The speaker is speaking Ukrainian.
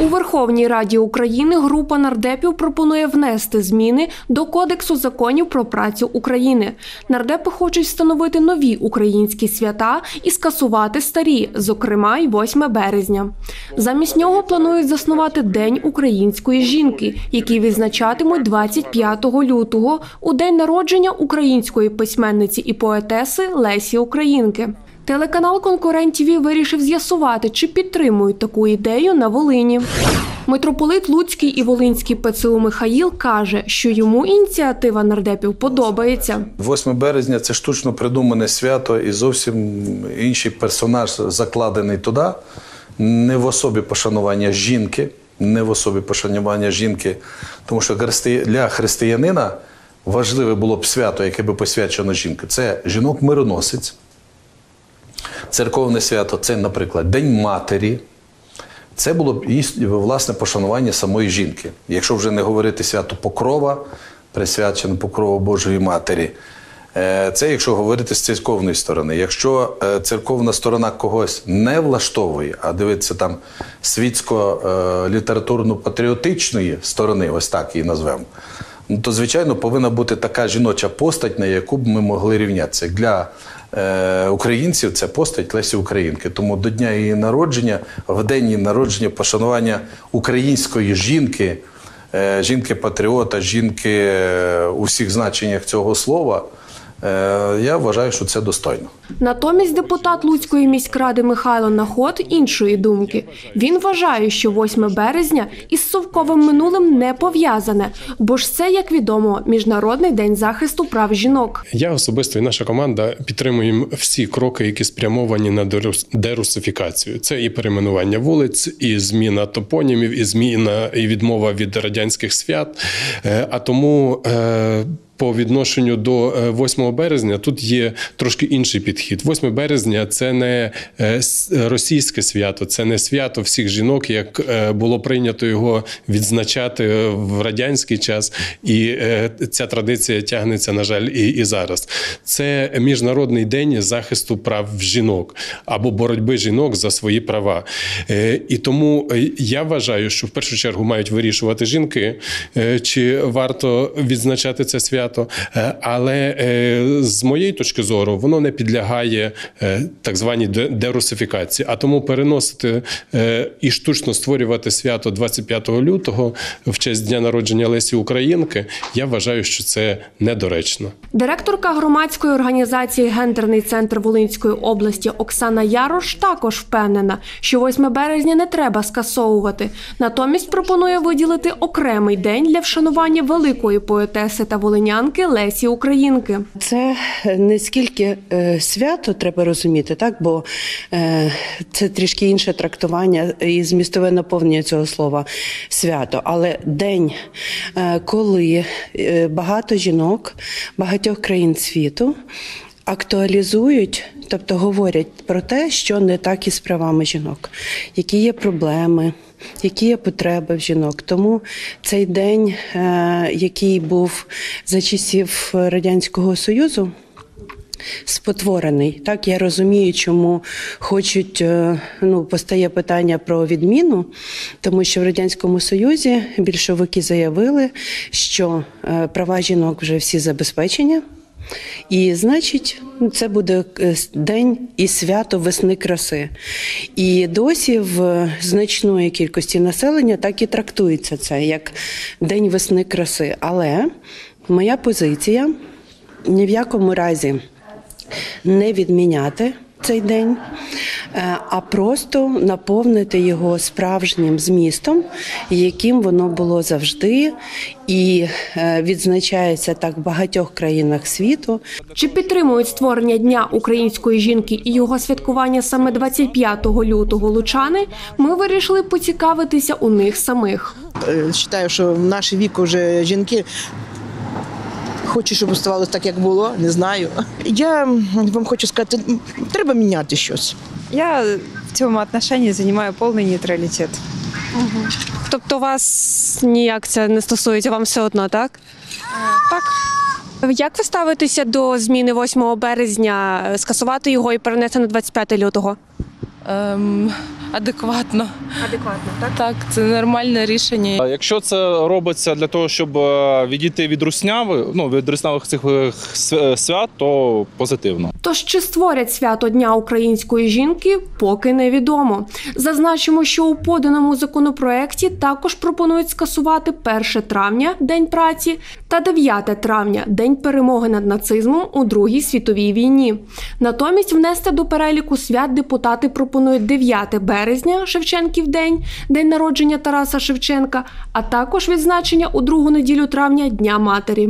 У Верховній Раді України група нардепів пропонує внести зміни до Кодексу законів про працю України. Нардепи хочуть встановити нові українські свята і скасувати старі, зокрема й 8 березня. Замість нього планують заснувати День української жінки, який відзначатимуть 25 лютого у день народження української письменниці і поетеси Лесі Українки. Телеканал Конкурент ТІВІ вирішив з'ясувати, чи підтримують таку ідею на Волині. Митрополит Луцький і Волинський ПЦУ Михаїл каже, що йому ініціатива нардепів подобається. 8 березня це штучно придумане свято і зовсім інший персонаж закладений туди. Не в особі пошанування жінки, не в особі пошанування жінки, тому що для християнина важливе було б свято, яке би посвячено жінки. Це жінок-мироносець. Церковне свято це, наприклад, День Матері. Це було б власне пошанування самої жінки. Якщо вже не говорити свято Покрова, присвячено Покрову Божої Матері. Е, Це якщо говорити з церковної сторони. Якщо е, церковна сторона когось не влаштовує, а дивиться там світсько-літературно-патріотичної сторони, ось так її назвемо, то звичайно повинна бути така жіноча постать, на яку б ми могли рівнятися. Для е, українців це постать Лесі Українки. Тому до дня її народження, в день її народження, пошанування української жінки, е, жінки-патріота, жінки е, у всіх значеннях цього слова. Е, Я вважаю, що це достойно. Натомість депутат Луцької міськради Михайло Наход іншої думки. Він вважає, що 8 березня із совковим минулим не пов'язане, бо ж це, як відомо, міжнародний день захисту прав жінок. Я особисто і наша команда підтримуємо всі кроки, які спрямовані на дерус- дерусифікацію. Це і перейменування вулиць, і зміна топонімів, і зміна і відмова від радянських свят. Е, А тому. Е, По відношенню до е, 8 березня тут є трошки інший підхід. 8 березня це не е, російське свято, це не свято всіх жінок, як е, було прийнято його відзначати в радянський час, і е, ця традиція тягнеться, на жаль, і, і зараз. Це міжнародний день захисту прав жінок або боротьби жінок за свої права. Е, І тому е, я вважаю, що в першу чергу мають вирішувати жінки, е, чи варто відзначати це свято. Е, Але е, з моєї точки зору воно не підлягає е, так званій де- дерусифікації. А тому переносити і штучно створювати свято 25 лютого в честь дня народження Лесі Українки. Я вважаю, що це недоречно. Директорка громадської організації Гендерний центр Волинської області Оксана Ярош також впевнена, що 8 березня не треба скасовувати. Натомість пропонує виділити окремий день для вшанування великої поетеси та волинянки Лесі Українки. Це не скільки е, свято треба розуміти, так бо е, це трішки інше трактування і змістове наповнення цього слова свято. Але день, е, коли багато жінок багатьох країн світу актуалізують, тобто говорять про те, що не так із правами жінок, які є проблеми. Які є потреби в жінок, тому цей день, е, який був за часів радянського союзу, спотворений. Так я розумію, чому хочуть е, ну постає питання про відміну, тому що в радянському союзі більшовики заявили, що е, права жінок вже всі забезпечені. І значить, це буде е, день і свято весни краси. І досі в значної кількості населення так і трактується це як День весни краси. Але моя позиція ні в якому разі не відміняти цей день, е, а просто наповнити його справжнім змістом, яким воно було завжди, і е, відзначається так в багатьох країнах світу. Чи підтримують створення Дня української жінки і його святкування саме 25 лютого лучани? Ми вирішили поцікавитися у них самих. Е, Вважаю, що в наш вік вже жінки хочу, щоб оставалося так, як було, не знаю. Я вам хочу сказати, треба міняти щось. Я в цьому отношении занимаю повний нейтралітет. Тобто вас ніяк це не стосується, вам все одно, так? Так, Як ви ставитеся до зміни 8 березня, скасувати його і перенести на 25 лютого? Ем, адекватно. Адекватно, так? Так, це нормальне рішення. Якщо це робиться для того, щоб е, відійти від русняви, ну від руснявих цих е, свят, то позитивно. Тож чи створять свято Дня української жінки, поки невідомо. Зазначимо, що у поданому законопроекті також пропонують скасувати 1 травня День праці та 9 травня День перемоги над нацизмом у Другій світовій війні. Натомість внести до переліку свят депутати пропонують 9 березня Шевченків день, день народження Тараса Шевченка, а також відзначення у другу неділю травня Дня матері.